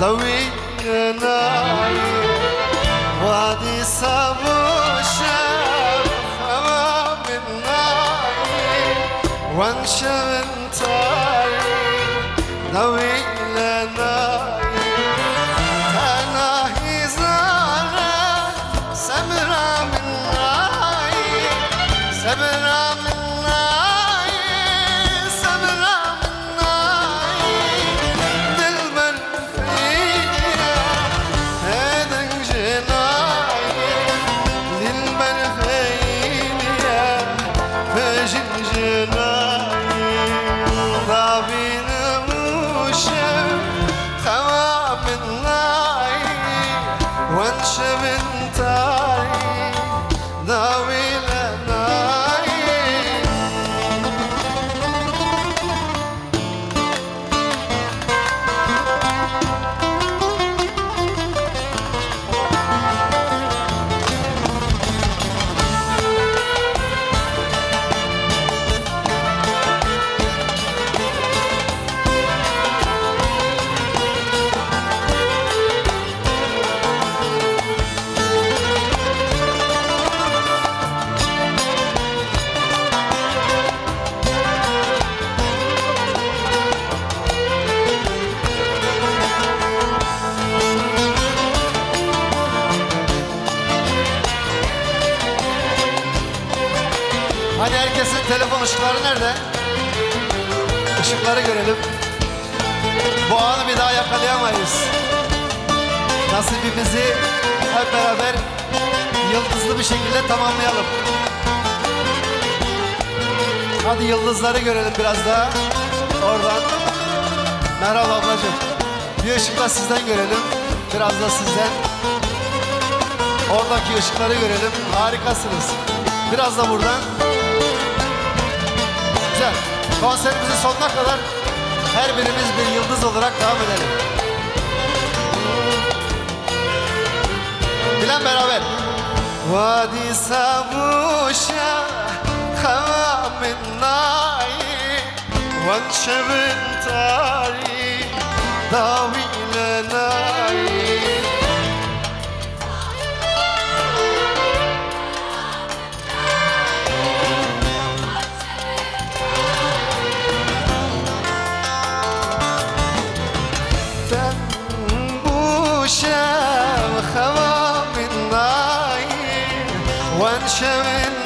ضوينا وادي صبو شاب خمام النايم وانشب النار Hani herkesin telefon ışıkları nerede? Işıkları görelim. Bu anı bir daha yakalayamayız. Nasibimizi hep beraber yıldızlı bir şekilde tamamlayalım. Hadi yıldızları görelim biraz daha. Oradan. Merhaba ablacığım. Bir ışık da sizden görelim. Biraz da sizden. Oradaki ışıkları görelim. Harikasınız. Biraz da buradan. Güzel. Konserimizin sonuna kadar her birimiz bir yıldız olarak devam edelim. Bilen beraber. Vadi sabuşa hava min nai Vanşevin tari davile Benjamin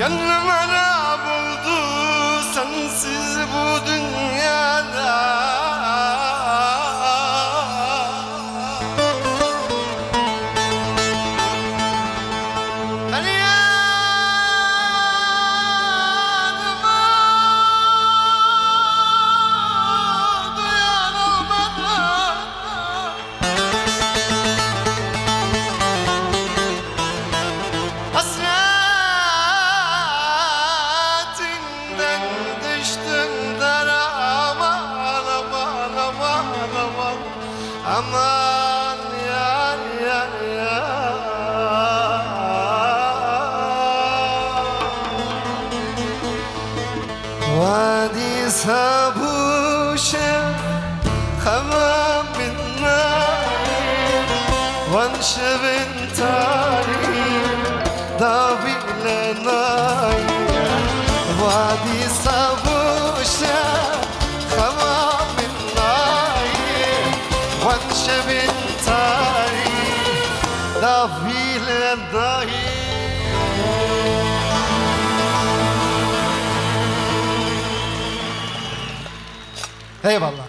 Gönlüm ara buldu sensiz bu dünyada وانشبن تاري دابي لناي وادي صابوشا خمام الناي وانشبن تاري دابي لناي Eyvallah.